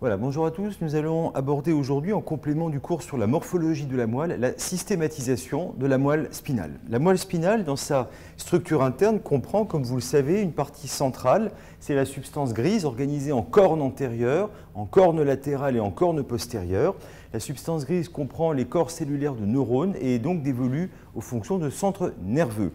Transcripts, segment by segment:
Voilà, bonjour à tous. Nous allons aborder aujourd'hui, en complément du cours sur la morphologie de la moelle, la systématisation de la moelle spinale. La moelle spinale, dans sa structure interne, comprend, comme vous le savez, une partie centrale. C'est la substance grise organisée en cornes antérieures, en cornes latérales et en cornes postérieures. La substance grise comprend les corps cellulaires de neurones et est donc dévolue aux fonctions de centre nerveux.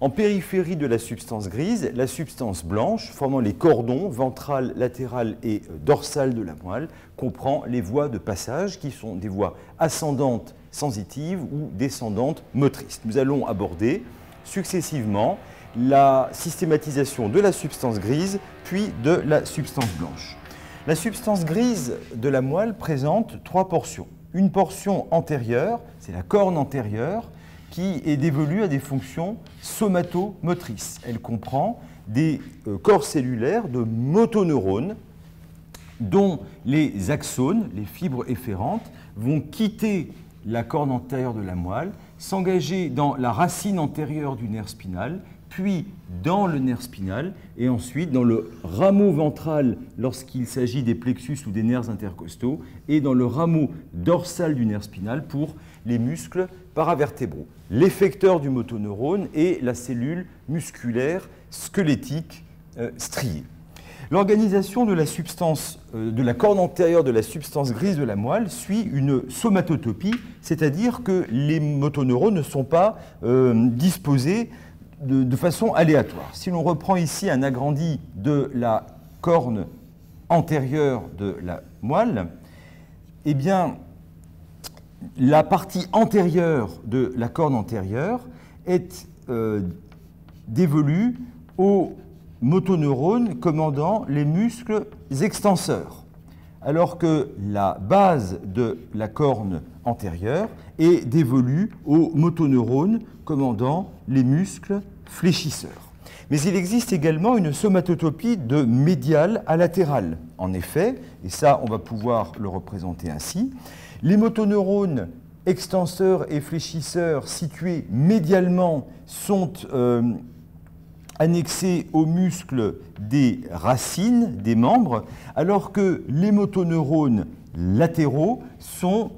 En périphérie de la substance grise, la substance blanche, formant les cordons ventral, latéral et dorsal de la moelle, comprend les voies de passage qui sont des voies ascendantes sensitives ou descendantes motrices. Nous allons aborder successivement la systématisation de la substance grise puis de la substance blanche. La substance grise de la moelle présente trois portions. Une portion antérieure, c'est la corne antérieure, qui est dévolue à des fonctions somatomotrices. Elle comprend des euh, corps cellulaires de motoneurones dont les axones, les fibres efférentes, vont quitter la corne antérieure de la moelle, s'engager dans la racine antérieure du nerf spinal, puis dans le nerf spinal, et ensuite dans le rameau ventral lorsqu'il s'agit des plexus ou des nerfs intercostaux, et dans le rameau dorsal du nerf spinal pour les muscles paravertébraux. L'effecteur du motoneurone est la cellule musculaire squelettique euh, striée. L'organisation de la substance, euh, de la corne antérieure de la substance grise de la moelle suit une somatotopie, c'est-à-dire que les motoneurones ne sont pas euh, disposés de, façon aléatoire. Si l'on reprend ici un agrandi de la corne antérieure de la moelle, eh bien, la partie antérieure de la corne antérieure est euh, dévolue aux motoneurones commandant les muscles extenseurs, alors que la base de la corne antérieure est dévolue aux motoneurones commandant les muscles fléchisseurs. Mais il existe également une somatotopie de médial à latéral. En effet, et ça on va pouvoir le représenter ainsi, les motoneurones extenseurs et fléchisseurs situés médialement sont euh, annexés aux muscles des racines des membres, alors que les motoneurones latéraux sont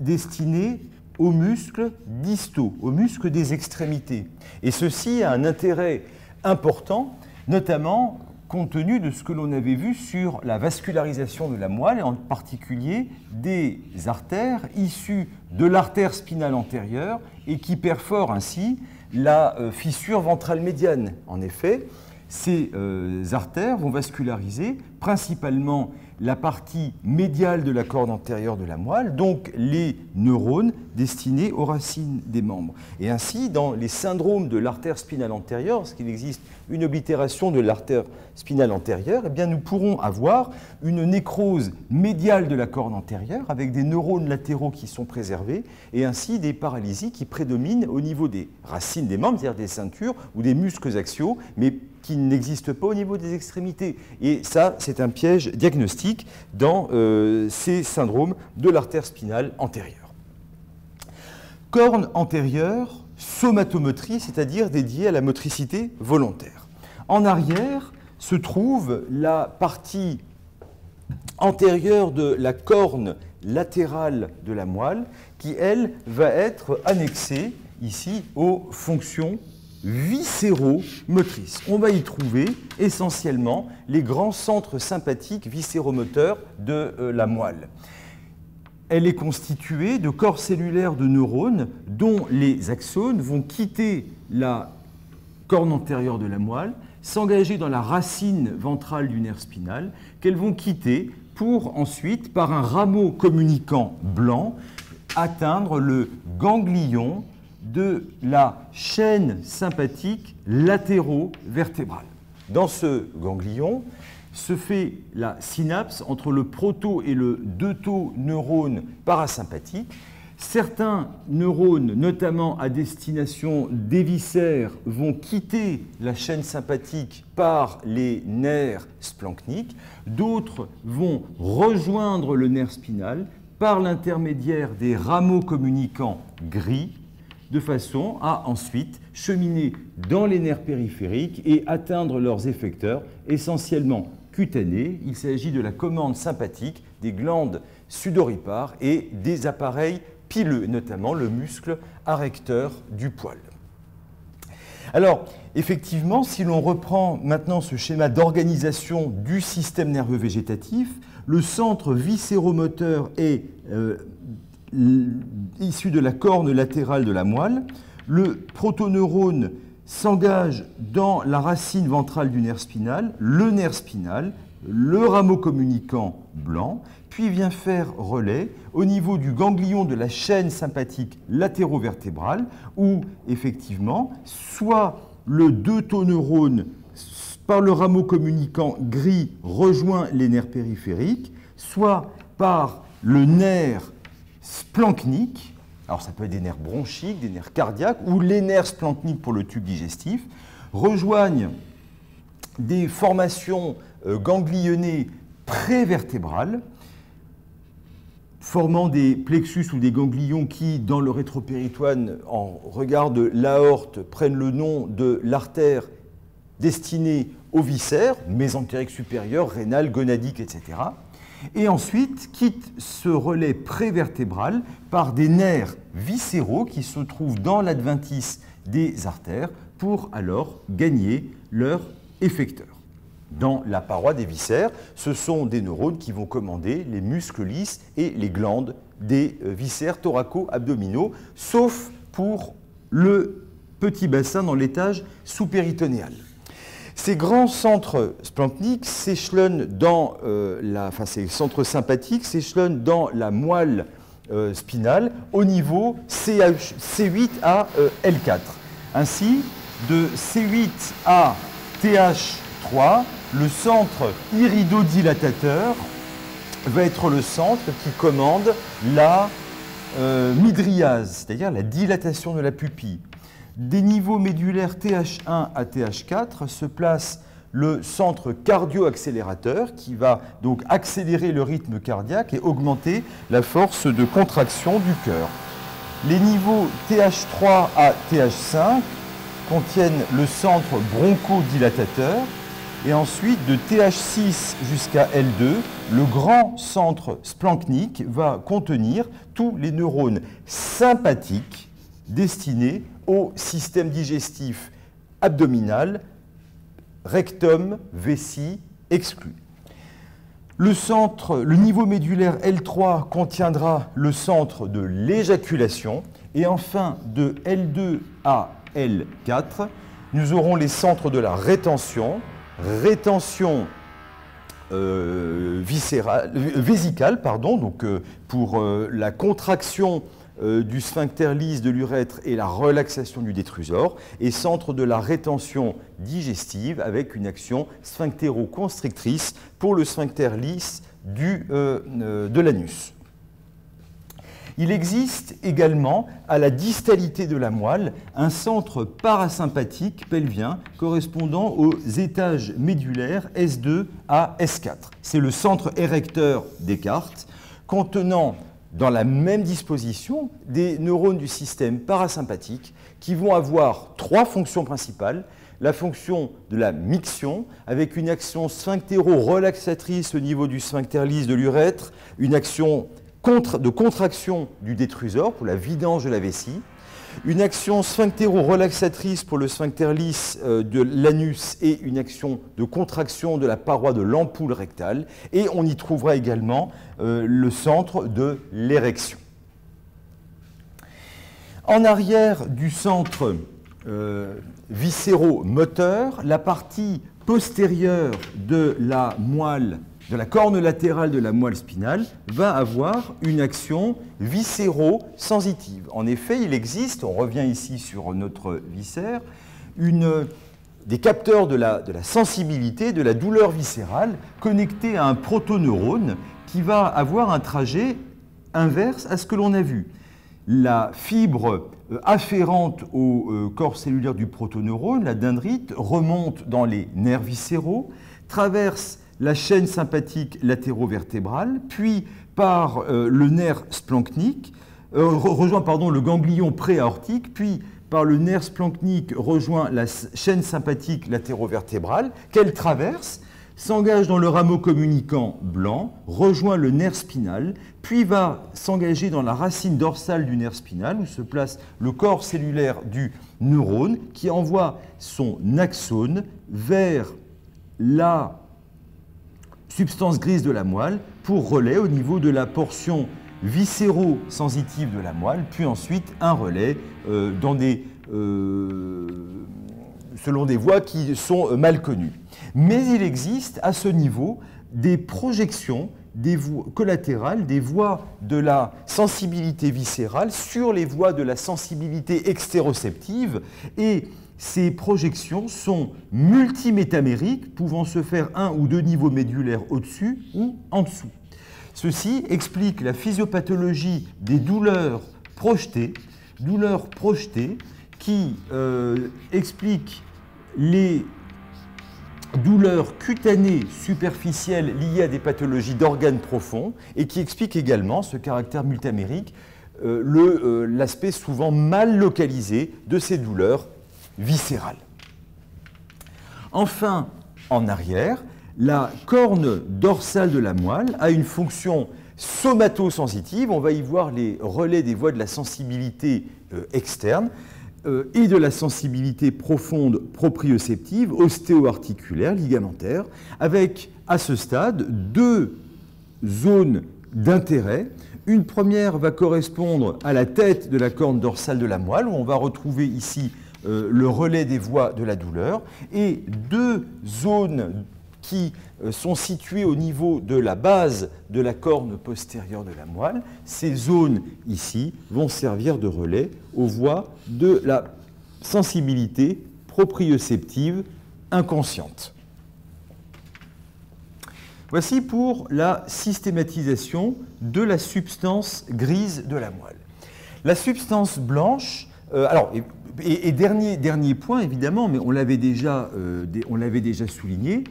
destinés aux muscles distaux, aux muscles des extrémités. Et ceci a un intérêt important, notamment compte tenu de ce que l'on avait vu sur la vascularisation de la moelle, et en particulier des artères issues de l'artère spinale antérieure et qui perforent ainsi la euh, fissure ventrale médiane. En effet, ces euh, artères vont vasculariser principalement la partie médiale de la corde antérieure de la moelle, donc les neurones destinés aux racines des membres. Et ainsi, dans les syndromes de l'artère spinale antérieure, parce qu'il existe une oblitération de l'artère spinale antérieure, eh bien nous pourrons avoir une nécrose médiale de la corde antérieure avec des neurones latéraux qui sont préservés et ainsi des paralysies qui prédominent au niveau des racines des membres, c'est-à-dire des ceintures ou des muscles axiaux, mais qui n'existent pas au niveau des extrémités. Et ça, c'est un piège diagnostique dans euh, ces syndromes de l'artère spinale antérieure. Corne antérieure, somatomotrice, c'est-à-dire dédiée à la motricité volontaire. En arrière se trouve la partie antérieure de la corne latérale de la moelle qui, elle, va être annexée ici aux fonctions viscéromotrices. On va y trouver essentiellement les grands centres sympathiques viscéromoteurs de euh, la moelle. Elle est constituée de corps cellulaires de neurones dont les axones vont quitter la corne antérieure de la moelle, s'engager dans la racine ventrale du nerf spinal, qu'elles vont quitter pour ensuite, par un rameau communicant blanc, atteindre le ganglion de la chaîne sympathique latéro-vertébrale. Dans ce ganglion se fait la synapse entre le proto et le deutoneurone parasympathique. Certains neurones, notamment à destination des viscères, vont quitter la chaîne sympathique par les nerfs splanchniques. D'autres vont rejoindre le nerf spinal par l'intermédiaire des rameaux communicants gris de façon à ensuite cheminer dans les nerfs périphériques et atteindre leurs effecteurs, essentiellement cutanée. Il s'agit de la commande sympathique des glandes sudoripares et des appareils pileux, notamment le muscle arrecteur du poil. Alors, effectivement, si l'on reprend maintenant ce schéma d'organisation du système nerveux végétatif, le centre viscéromoteur est euh, issu de la corne latérale de la moelle. Le protoneurone s'engage dans la racine ventrale du nerf spinal, le nerf spinal, le rameau communicant blanc, puis vient faire relais au niveau du ganglion de la chaîne sympathique latérovertébrale, où effectivement, soit le deutoneurone par le rameau communicant gris rejoint les nerfs périphériques, soit par le nerf splanchnique, alors ça peut être des nerfs bronchiques, des nerfs cardiaques, ou les nerfs splanchniques pour le tube digestif, rejoignent des formations euh, ganglionnées prévertébrales, formant des plexus ou des ganglions qui, dans le rétropéritoine, en regard de l'aorte, prennent le nom de l'artère destinée aux viscères, mésentérique supérieur, rénal, gonadique, etc. Et ensuite quitte ce relais prévertébral par des nerfs viscéraux qui se trouvent dans l'adventice des artères pour alors gagner leur effecteur dans la paroi des viscères. Ce sont des neurones qui vont commander les muscles lisses et les glandes des euh, viscères thoraco-abdominaux, sauf pour le petit bassin dans l'étage sous-péritonéal. Ces grands centres splanchniques s'échelonnent dans euh, la, enfin ces centres sympathiques s'échelonnent dans la moelle euh, spinale au niveau C8 à L4. Ainsi, de C8 à TH3, le centre iridodilatateur va être le centre qui commande la euh, midriase, c'est-à-dire la dilatation de la pupille. Des niveaux médulaires TH1 à TH4 se place le centre cardio-accélérateur qui va donc accélérer le rythme cardiaque et augmenter la force de contraction du cœur. Les niveaux TH3 à TH5 contiennent le centre bronchodilatateur et ensuite, de TH6 jusqu'à L2, le grand centre splanchnique va contenir tous les neurones sympathiques destinés au système digestif abdominal, rectum, vessie exclu. Le, centre, le niveau médulaire L3 contiendra le centre de l'éjaculation et enfin de L2 à L4, nous aurons les centres de la rétention, rétention euh, viscérale, vésicale, pardon, donc euh, pour euh, la contraction du sphincter lisse de l'urètre et la relaxation du détrusor, et centre de la rétention digestive avec une action sphinctéro-constrictrice pour le sphincter lisse du, de l'anus. Il existe également, à la distalité de la moelle, un centre parasympathique pelvien correspondant aux étages médulaires S2 à S4. C'est le centre érecteur Descartes, contenant dans la même disposition des neurones du système parasympathique qui vont avoir trois fonctions principales. La fonction de la miction, avec une action sphinctéro-relaxatrice au niveau du sphincter lisse de l'urètre, une action de contraction du détrusor pour la vidange de la vessie, une action sphinctéro-relaxatrice pour le sphincter lisse euh, de l'anus et une action de contraction de la paroi de l'ampoule rectale. Et on y trouvera également euh, le centre de l'érection. En arrière du centre euh, viscéro-moteur, la partie postérieure de la moelle de la corne latérale de la moelle spinale va avoir une action viscéro-sensitive. En effet, il existe, on revient ici sur notre viscère, des capteurs de la, de la sensibilité, de la douleur viscérale connectés à un protoneurone qui va avoir un trajet inverse à ce que l'on a vu. La fibre euh, afférente au euh, corps cellulaire du protoneurone, la dendrite, remonte dans les nerfs viscéraux, traverse la chaîne sympathique latérovertébrale, puis par euh, le nerf splanchnique, euh, rejoint le ganglion préaortique, puis par le nerf splanchnique rejoint la chaîne sympathique latérovertébrale qu'elle traverse s'engage dans le rameau communicant blanc, rejoint le nerf spinal, puis va s'engager dans la racine dorsale du nerf spinal où se place le corps cellulaire du neurone qui envoie son axone vers la substance grise de la moelle pour relais au niveau de la portion viscéro-sensitive de la moelle, puis ensuite un relais euh, euh, selon des voies qui sont euh, mal connues. Mais il existe à ce niveau des projections des voies collatérales, des voies de la sensibilité viscérale sur les voies de la sensibilité extéroceptive et ces projections sont multimétamériques, pouvant se faire un ou deux niveaux médulaires au-dessus ou en dessous. Ceci explique la physiopathologie des douleurs projetées, douleurs projetées qui euh, expliquent les douleurs cutanées superficielles liées à des pathologies d'organes profonds et qui expliquent également ce caractère multamérique, euh, euh, l'aspect souvent mal localisé de ces douleurs viscérale. Enfin, en arrière, la corne dorsale de la moelle a une fonction somatosensitive. On va y voir les relais des voies de la sensibilité euh, externe euh, et de la sensibilité profonde proprioceptive, ostéo-articulaire, ligamentaire, avec à ce stade deux zones d'intérêt. Une première va correspondre à la tête de la corne dorsale de la moelle, où on va retrouver ici euh, le relais des voies de la douleur, et deux zones qui euh, sont situées au niveau de la base de la corne postérieure de la moelle. Ces zones ici vont servir de relais aux voies de la sensibilité proprioceptive inconsciente. Voici pour la systématisation de la substance grise de la moelle. La substance blanche, euh, alors et, dernier, point, évidemment, mais on l'avait déjà, euh, souligné,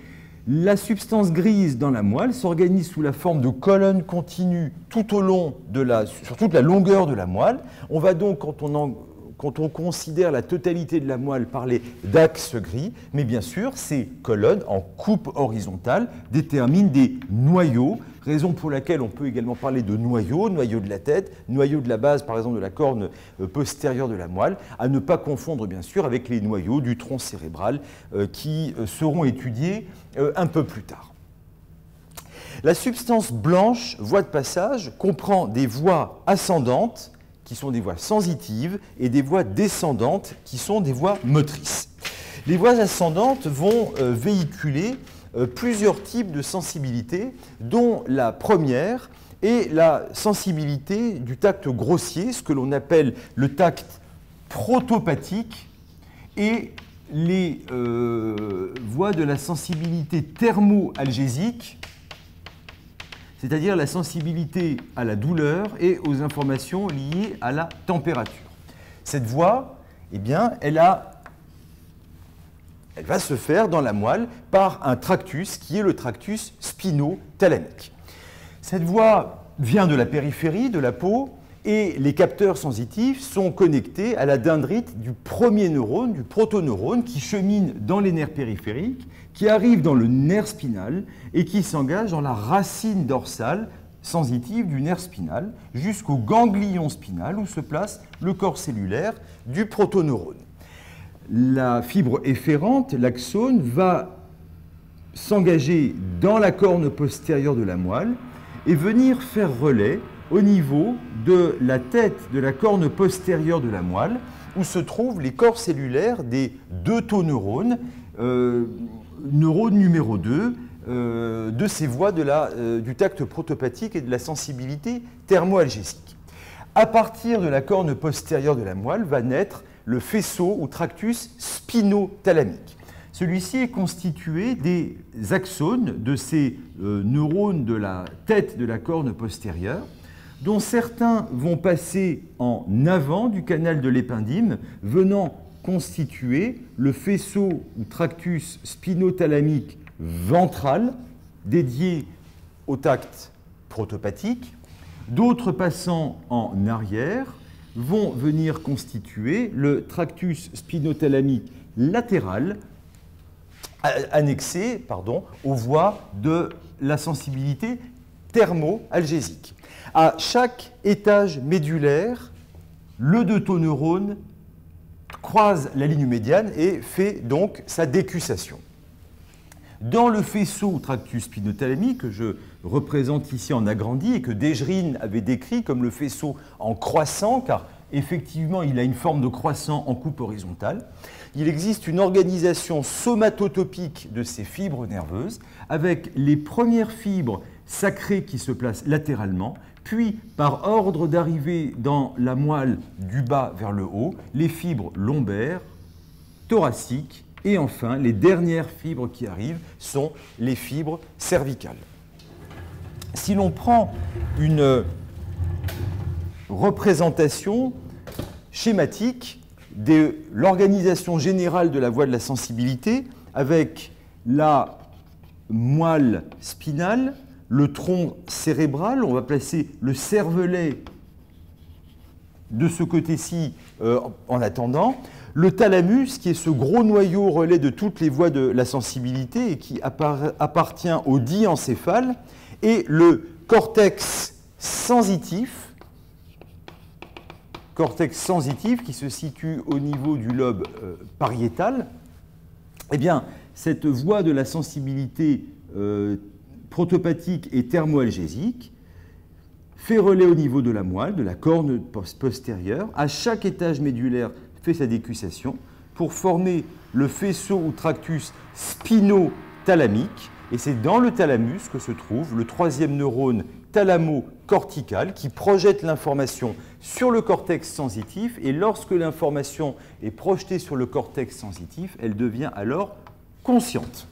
la substance grise dans la moelle s'organise sous la forme de colonnes continues tout au long de la, sur toute la longueur de la moelle. On va donc, quand on, quand on considère la totalité de la moelle, parler d'axes gris, mais bien sûr, ces colonnes en coupe horizontale déterminent des noyaux raison pour laquelle on peut également parler de noyau, noyau de la tête, noyau de la base par exemple de la corne euh, postérieure de la moelle, à ne pas confondre bien sûr avec les noyaux du tronc cérébral euh, qui euh, seront étudiés un peu plus tard. La substance blanche, voie de passage, comprend des voies ascendantes qui sont des voies sensitives et des voies descendantes qui sont des voies motrices. Les voies ascendantes vont véhiculer euh, plusieurs types de sensibilité, dont la première est la sensibilité du tact grossier, ce que l'on appelle le tact protopathique, et les euh, voies de la sensibilité thermoalgésique, c'est-à-dire la sensibilité à la douleur et aux informations liées à la température. Cette voie, eh elle a elle va se faire dans la moelle par un tractus qui est le tractus spinothalamique. Cette voie vient de la périphérie de la peau et les capteurs sensitifs sont connectés à la dendrite du premier neurone, du protoneurone, qui chemine dans les nerfs périphériques, qui arrive dans le nerf spinal et qui s'engage dans la racine dorsale sensitive du nerf spinal jusqu'au ganglion spinal où se place le corps cellulaire du protoneurone. La fibre efférente, l'axone, va s'engager dans la corne postérieure de la moelle et venir faire relais au niveau de la tête de la corne postérieure de la moelle, où se trouvent les corps cellulaires des deux taux neurones, euh, neurone numéro 2, euh, de ces voies euh, du tact protopathique et de la sensibilité thermoalgésique. À partir de la corne postérieure de la moelle va naître le faisceau ou tractus spinothalamique. Celui-ci est constitué des axones de ces neurones de la tête de la corne postérieure, dont certains vont passer en avant du canal de l'épindyme, venant constituer le faisceau ou tractus spinothalamique ventral dédié au tact protopathique, d'autres passant en arrière vont venir constituer le tractus spinothalamique latéral annexé aux voies de la sensibilité thermo-algésique. À chaque étage médulaire, le deutoneurone croise la ligne médiane et fait donc sa décussation. Dans le faisceau tractus spinothalamique, que je représente ici en agrandi et que Desgerine avait décrit comme le faisceau en croissant, car effectivement il a une forme de croissant en coupe horizontale, il existe une organisation somatotopique de ces fibres nerveuses, avec les premières fibres sacrées qui se placent latéralement, puis par ordre d'arrivée dans la moelle du bas vers le haut, les fibres lombaires, thoraciques, et enfin les dernières fibres qui arrivent sont les fibres cervicales. Si l'on prend une représentation schématique de l'organisation générale de la voie de la sensibilité avec la moelle spinale, le tronc cérébral, on va placer le cervelet de ce côté-ci euh, en attendant, le thalamus, qui est ce gros noyau relais de toutes les voies de la sensibilité et qui appartient au diencéphale, et le cortex sensitif, cortex sensitif qui se situe au niveau du lobe euh, pariétal, eh bien, cette voie de la sensibilité euh, protopathique et thermoalgésique fait relais au niveau de la moelle, de la corne postérieure. À chaque étage médulaire fait sa décussation pour former le faisceau ou tractus spinothalamique. Et c'est dans le thalamus que se trouve le troisième neurone thalamo-cortical qui projette l'information sur le cortex sensitif et lorsque l'information est projetée sur le cortex sensitif, elle devient alors consciente.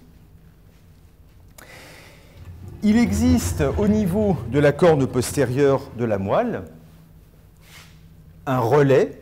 Il existe au niveau de la corne postérieure de la moelle un relais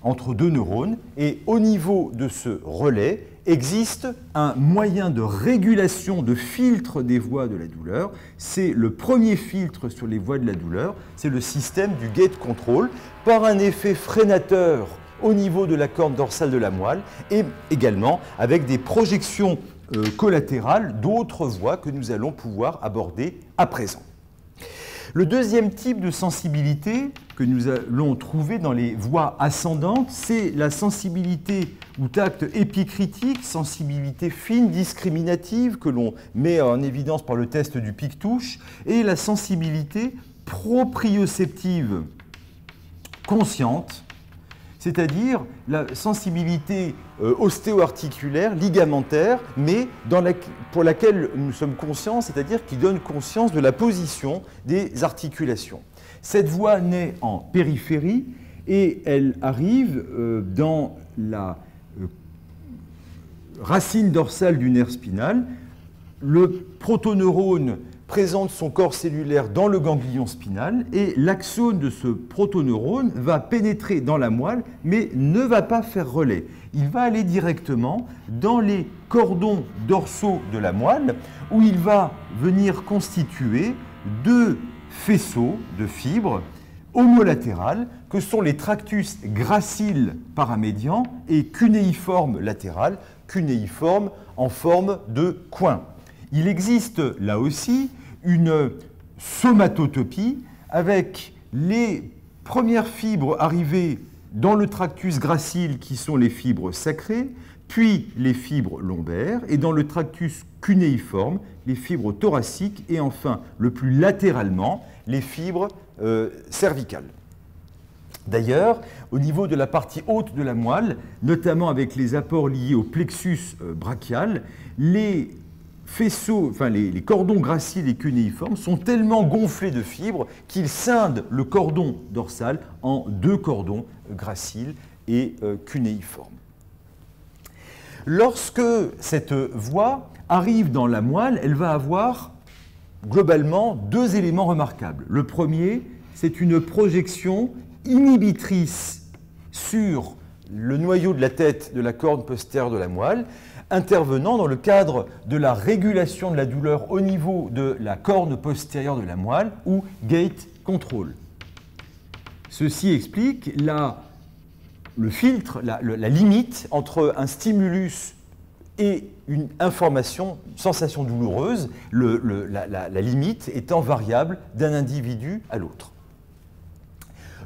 entre deux neurones et au niveau de ce relais, existe un moyen de régulation, de filtre des voies de la douleur. C'est le premier filtre sur les voies de la douleur, c'est le système du gate control, par un effet freinateur au niveau de la corne dorsale de la moelle et également avec des projections euh, collatérales d'autres voies que nous allons pouvoir aborder à présent. Le deuxième type de sensibilité que nous allons trouver dans les voies ascendantes, c'est la sensibilité ou tact épicritique, sensibilité fine, discriminative, que l'on met en évidence par le test du pic-touche, et la sensibilité proprioceptive consciente, c'est-à-dire la sensibilité euh, ostéo-articulaire, ligamentaire, mais pour laquelle nous sommes conscients, c'est-à-dire qui donne conscience de la position des articulations. Cette voie naît en périphérie et elle arrive euh, dans la euh, racine dorsale du nerf spinal. Le protoneurone présente son corps cellulaire dans le ganglion spinal et l'axone de ce protoneurone va pénétrer dans la moelle mais ne va pas faire relais. Il va aller directement dans les cordons dorsaux de la moelle où il va venir constituer deux faisceaux de fibres homolatérales que sont les tractus gracile paramédian et cunéiforme latéral, cunéiforme en forme de coin. Il existe là aussi une somatotopie avec les premières fibres arrivées dans le tractus gracile qui sont les fibres sacrées, puis les fibres lombaires, et dans le tractus cunéiforme, les fibres thoraciques, et enfin, le plus latéralement, les fibres euh, cervicales. D'ailleurs, au niveau de la partie haute de la moelle, notamment avec les apports liés au plexus euh, brachial, les les, cordons graciles et cunéiformes sont tellement gonflés de fibres qu'ils scindent le cordon dorsal en deux cordons graciles et euh, cunéiformes. Lorsque cette voie arrive dans la moelle, elle va avoir globalement deux éléments remarquables. Le premier, c'est une projection inhibitrice sur le noyau de la tête de la corne postérieure de la moelle, intervenant dans le cadre de la régulation de la douleur au niveau de la corne postérieure de la moelle ou gate control. Ceci explique la, le filtre, la, limite entre un stimulus et une information, une sensation douloureuse, la, limite étant variable d'un individu à l'autre.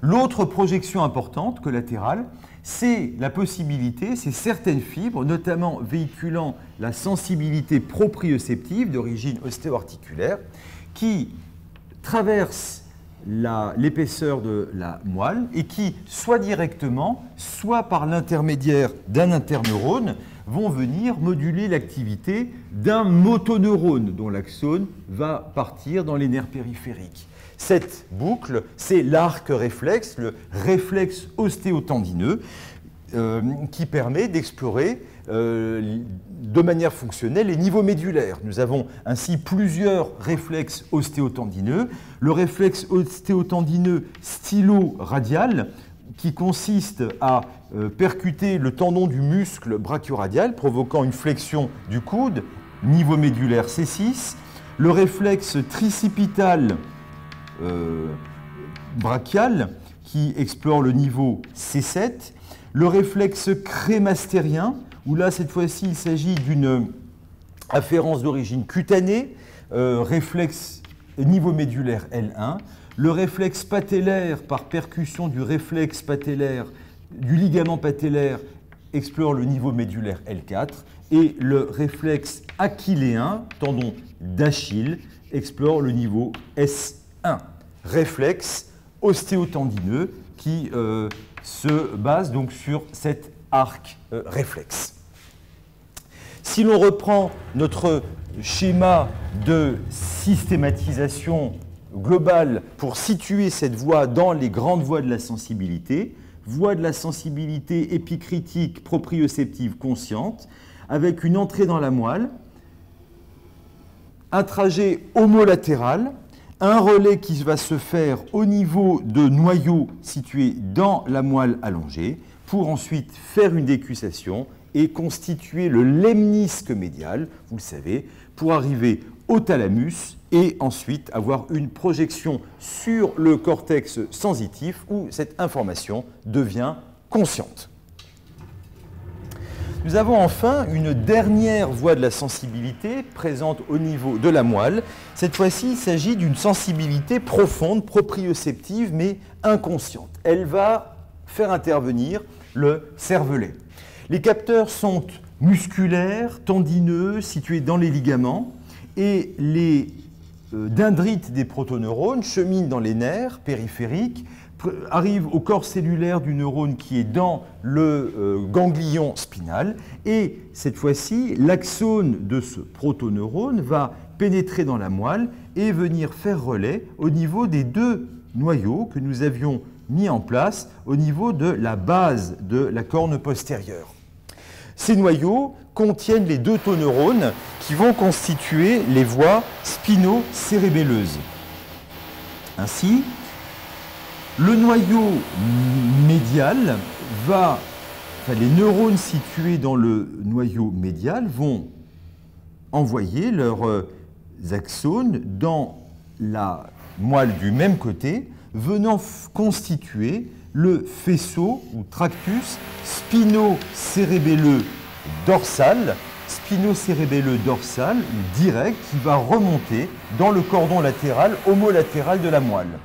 L'autre projection importante, collatérale, c'est la possibilité, c'est certaines fibres, notamment véhiculant la sensibilité proprioceptive d'origine ostéo-articulaire, qui traversent l'épaisseur de la moelle et qui, soit directement, soit par l'intermédiaire d'un interneurone, vont venir moduler l'activité d'un motoneurone dont l'axone va partir dans les nerfs périphériques. Cette boucle, c'est l'arc réflexe, le réflexe ostéotendineux, euh, qui permet d'explorer euh, de manière fonctionnelle les niveaux médulaires. Nous avons ainsi plusieurs réflexes ostéotendineux. Le réflexe ostéotendineux stylo-radial, qui consiste à euh, percuter le tendon du muscle brachioradial, provoquant une flexion du coude, niveau médulaire C6. Le réflexe tricipital brachial, qui explore le niveau C7. Le réflexe crémastérien, où là, cette fois-ci, il s'agit d'une afférence d'origine cutanée, euh, réflexe niveau médulaire L1, le réflexe patellaire par percussion du réflexe patellaire, du ligament patellaire, explore le niveau médulaire L4, et le réflexe achilléen, tendon d'Achille, explore le niveau S1. Réflexe ostéotendineux qui euh, se base donc sur cet arc euh, réflexe. Si l'on reprend notre schéma de systématisation globale pour situer cette voie dans les grandes voies de la sensibilité, voie de la sensibilité épicritique proprioceptive consciente, avec une entrée dans la moelle, un trajet homolatéral, un relais qui va se faire au niveau de noyaux situés dans la moelle allongée, pour ensuite faire une décussation et constituer le lemnisque médial, vous le savez, pour arriver au thalamus et ensuite avoir une projection sur le cortex sensitif où cette information devient consciente. Nous avons enfin une dernière voie de la sensibilité présente au niveau de la moelle. Cette fois-ci, il s'agit d'une sensibilité profonde, proprioceptive, mais inconsciente. Elle va faire intervenir le cervelet. Les capteurs sont musculaires, tendineux, situés dans les ligaments, et les euh, dendrites des protoneurones cheminent dans les nerfs périphériques, arrivent au corps cellulaire du neurone qui est dans le euh, ganglion spinal, et cette fois-ci, l'axone de ce protoneurone va pénétrer dans la moelle et venir faire relais au niveau des deux noyaux que nous avions mis en place au niveau de la base de la corne postérieure. Ces noyaux contiennent les deux neurones qui vont constituer les voies spino-cérébelleuses. Ainsi, le noyau médial va, les neurones situés dans le noyau médial vont envoyer leurs euh, axones dans la moelle du même côté, venant constituer le faisceau ou tractus spino-cérébelleux dorsal, spino-cérébelleux dorsal direct qui va remonter dans le cordon latéral homolatéral de la moelle.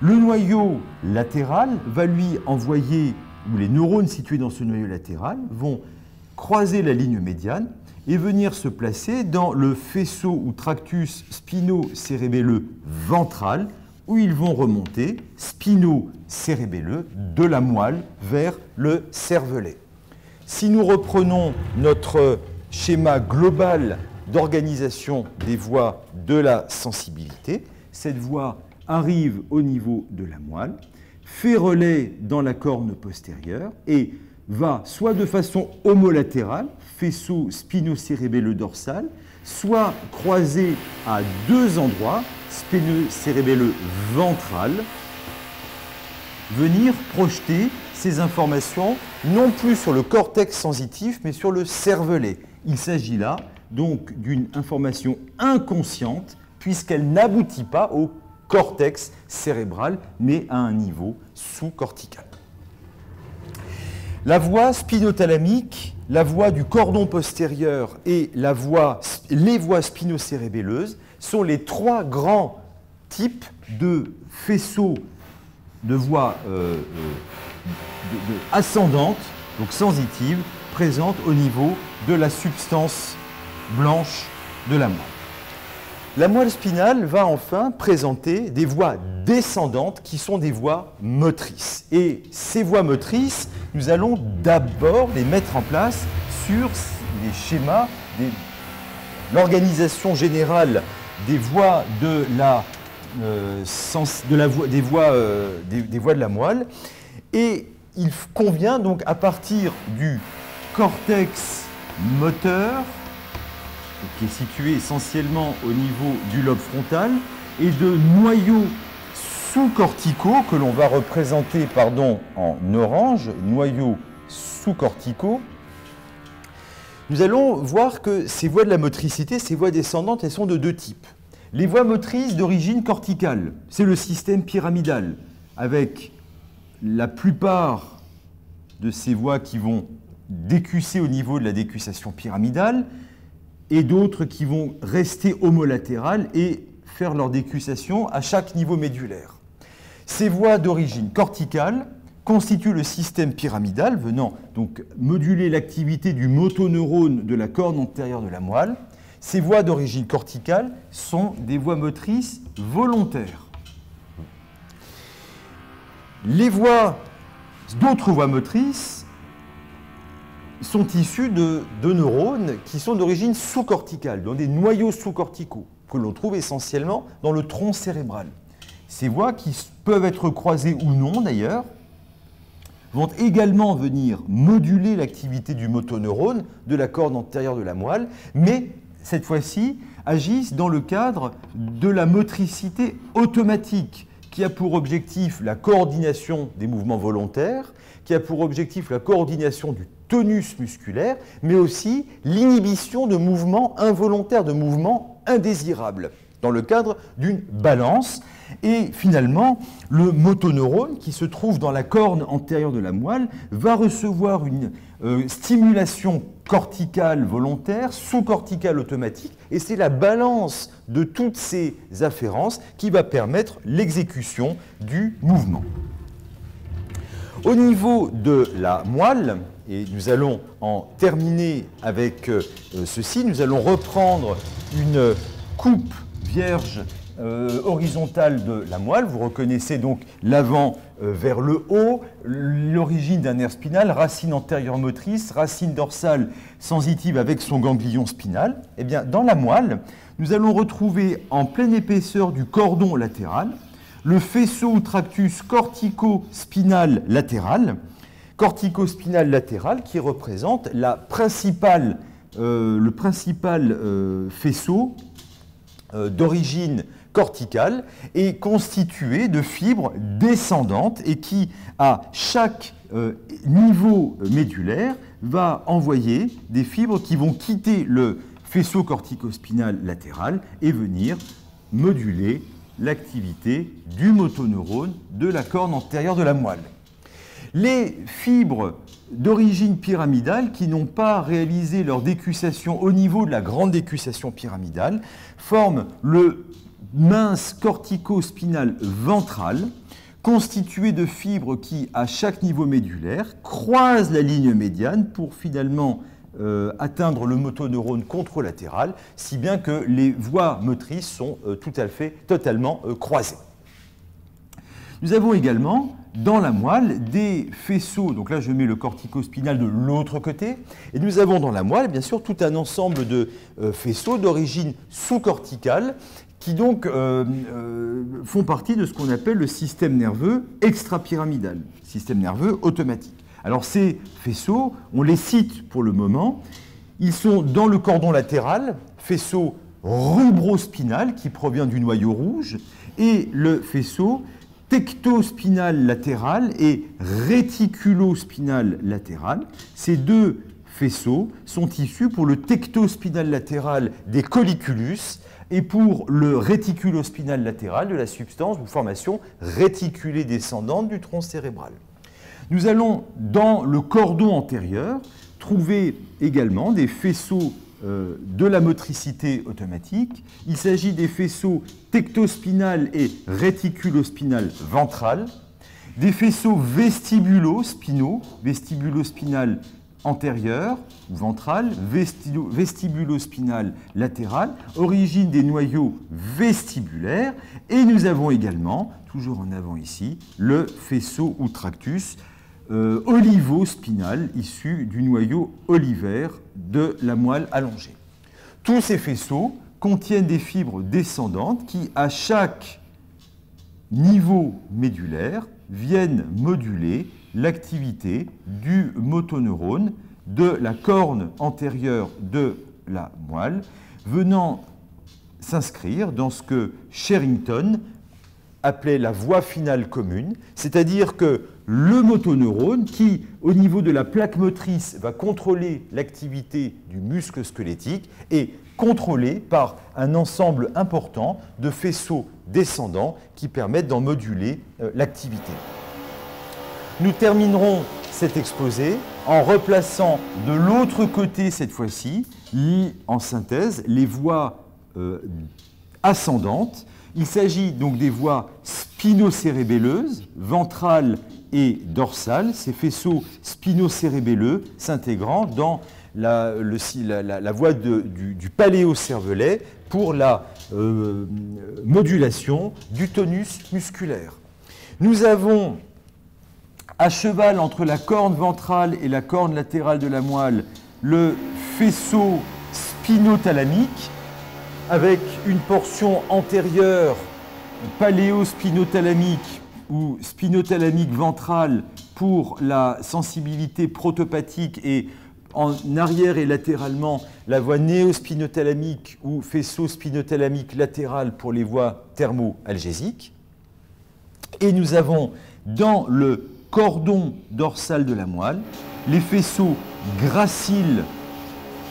Le noyau latéral va lui envoyer, ou les neurones situés dans ce noyau latéral vont croiser la ligne médiane et venir se placer dans le faisceau ou tractus spino-cérébelleux ventral où ils vont remonter spino-cérébelleux de la moelle vers le cervelet. Si nous reprenons notre schéma global d'organisation des voies de la sensibilité, cette voie arrive au niveau de la moelle, fait relais dans la corne postérieure et va soit de façon homolatérale, faisceau spinocérébelleux dorsal, soit croisé à deux endroits, spinocérébelleux ventral, venir projeter ces informations non plus sur le cortex sensitif, mais sur le cervelet. Il s'agit là donc d'une information inconsciente, puisqu'elle n'aboutit pas au cortex cérébral, mais à un niveau sous-cortical. La voie spinothalamique, la voie du cordon postérieur et la voie, les voies spinocérébelleuses sont les trois grands types de faisceaux de voies euh, euh, ascendantes, donc sensitives, présentes au niveau de la substance blanche de la moelle. La moelle spinale va enfin présenter des voies descendantes qui sont des voies motrices. Et ces voies motrices, nous allons d'abord les mettre en place sur les schémas, l'organisation générale des voies de la, euh, des, voies, euh, des voies de la moelle. Et il convient donc à partir du cortex moteur, qui est situé essentiellement au niveau du lobe frontal, et de noyaux sous-corticaux que l'on va représenter pardon, en orange, noyaux sous-corticaux, nous allons voir que ces voies de la motricité, ces voies descendantes, elles sont de deux types. Les voies motrices d'origine corticale, c'est le système pyramidal, avec la plupart de ces voies qui vont décusser au niveau de la décussation pyramidale, et d'autres qui vont rester homolatérales et faire leur décussation à chaque niveau médulaire. Ces voies d'origine corticale constituent le système pyramidal venant donc moduler l'activité du motoneurone de la corne antérieure de la moelle. Ces voies d'origine corticale sont des voies motrices volontaires. Les voies, d'autres voies motrices sont issus de, neurones qui sont d'origine sous-corticale, dans des noyaux sous-corticaux, que l'on trouve essentiellement dans le tronc cérébral. Ces voies, qui peuvent être croisées ou non d'ailleurs, vont également venir moduler l'activité du motoneurone de la corde antérieure de la moelle, mais cette fois-ci agissent dans le cadre de la motricité automatique qui a pour objectif la coordination des mouvements volontaires, qui a pour objectif la coordination du tonus musculaire, mais aussi l'inhibition de mouvements involontaires, de mouvements indésirables, dans le cadre d'une balance. Et finalement, le motoneurone, qui se trouve dans la corne antérieure de la moelle, va recevoir une euh, stimulation corticale volontaire, sous-corticale automatique, et c'est la balance de toutes ces afférences qui va permettre l'exécution du mouvement. Au niveau de la moelle, et nous allons en terminer avec euh, ceci. Nous allons reprendre une coupe vierge euh, horizontale de la moelle. Vous reconnaissez donc l'avant euh, vers le haut, l'origine d'un nerf spinal, racine antérieure motrice, racine dorsale sensitive avec son ganglion spinal. Eh bien, dans la moelle, nous allons retrouver en pleine épaisseur du cordon latéral le faisceau tractus cortico-spinal latéral, corticospinal latéral qui représente euh, le principal euh, faisceau euh, d'origine corticale est constitué de fibres descendantes et qui, à chaque niveau médulaire, va envoyer des fibres qui vont quitter le faisceau corticospinal latéral et venir moduler l'activité du motoneurone de la corne antérieure de la moelle. Les fibres d'origine pyramidale qui n'ont pas réalisé leur décussation au niveau de la grande décussation pyramidale forment le mince cortico-spinal ventral constitué de fibres qui, à chaque niveau médulaire, croisent la ligne médiane pour finalement euh, atteindre le motoneurone contralatéral, si bien que les voies motrices sont euh, tout à fait totalement euh, croisées. Nous avons également dans la moelle des faisceaux, donc là je mets le corticospinal de l'autre côté, et nous avons dans la moelle bien sûr tout un ensemble de faisceaux d'origine sous-corticale qui donc font partie de ce qu'on appelle le système nerveux extrapyramidal, système nerveux automatique. Alors ces faisceaux, on les cite pour le moment, ils sont dans le cordon latéral, faisceau rubrospinal qui provient du noyau rouge, et le faisceau tectospinal latéral et réticulospinal latéral. Ces deux faisceaux sont issus pour le tectospinal latéral des colliculus et pour le réticulospinal latéral de la substance ou formation réticulée descendante du tronc cérébral. Nous allons, dans le cordon antérieur, trouver également des faisceaux euh, de la motricité automatique. Il s'agit des faisceaux tectospinal et réticulospinal ventral, des faisceaux vestibulo-spinaux, vestibulo-spinal antérieur ou ventral, vestibulo-spinal latéral, origine des noyaux vestibulaires, et nous avons également, toujours en avant ici, le faisceau ou tractus euh, olivo-spinal issu du noyau olivaire de la moelle allongée. Tous ces faisceaux contiennent des fibres descendantes qui, à chaque niveau médulaire, viennent moduler l'activité du motoneurone de la corne antérieure de la moelle, venant s'inscrire dans ce que Sherrington appelait la voie finale commune, c'est-à-dire que le motoneurone, qui au niveau de la plaque motrice va contrôler l'activité du muscle squelettique, est contrôlé par un ensemble important de faisceaux descendants qui permettent d'en moduler euh, l'activité. Nous terminerons cet exposé en replaçant de l'autre côté cette fois-ci, en synthèse, les voies euh, ascendantes. Il s'agit donc des voies spinocérébelleuses, ventrales et dorsales, ces faisceaux spinocérébelleux s'intégrant dans la, voie du, du paléocervelet pour la euh, modulation du tonus musculaire. Nous avons à cheval entre la corne ventrale et la corne latérale de la moelle, le faisceau spinothalamique avec une portion antérieure paléospinothalamique ou spinothalamique ventrale pour la sensibilité protopathique et en arrière et latéralement la voie néospinothalamique ou faisceau spinothalamique latéral pour les voies thermoalgésiques. Et nous avons dans le cordon dorsal de la moelle, les faisceaux graciles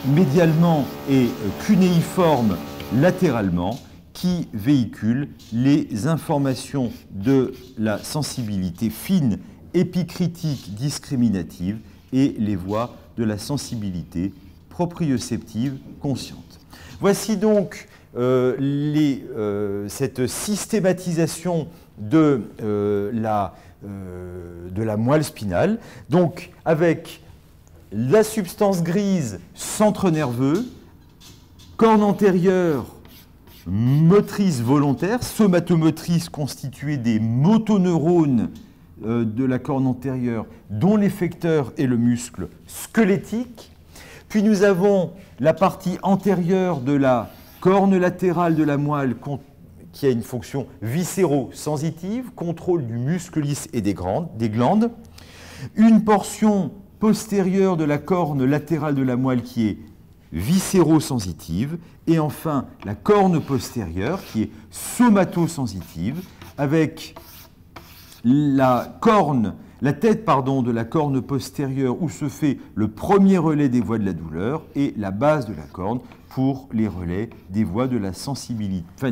médialement et cunéiformes latéralement qui véhiculent les informations de la sensibilité fine, épicritique, discriminative et les voies de la sensibilité proprioceptive consciente. Voici donc euh, euh, cette systématisation euh, de la moelle spinale. Donc avec la substance grise, centre nerveux, corne antérieure, motrice volontaire, somatomotrice constituée des motoneurones euh, de la corne antérieure, dont l'effecteur est le muscle squelettique. Puis nous avons la partie antérieure de la corne latérale de la moelle qui a une fonction viscéro-sensitive, contrôle du muscle lisse et des glandes, une portion postérieure de la corne latérale de la moelle qui est viscéro-sensitive, et enfin la corne postérieure qui est somato-sensitive, avec la corne, la tête pardon, de la corne postérieure où se fait le premier relais des voies de la douleur et la base de la corne pour les relais des voies de la sensibilité, enfin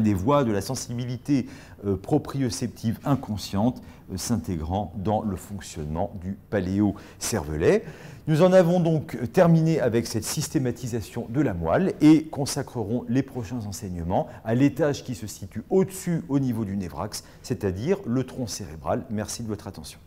euh, proprioceptive inconsciente euh, s'intégrant dans le fonctionnement du paléo-cervelet. Nous en avons donc terminé avec cette systématisation de la moelle et consacrerons les prochains enseignements à l'étage qui se situe au-dessus au niveau du névrax, c'est-à-dire le tronc cérébral. Merci de votre attention.